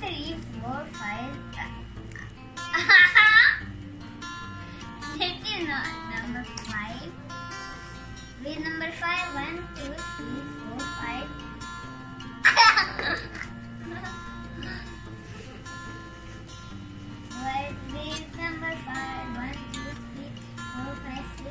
three, four, five. This is not number five. Read number five. One, two, three, four, five. Is number five? One, two, three, four, five, six.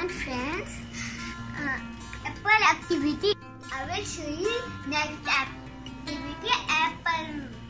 on, friends. Uh, Apple activity. I will show you next activity. Apple.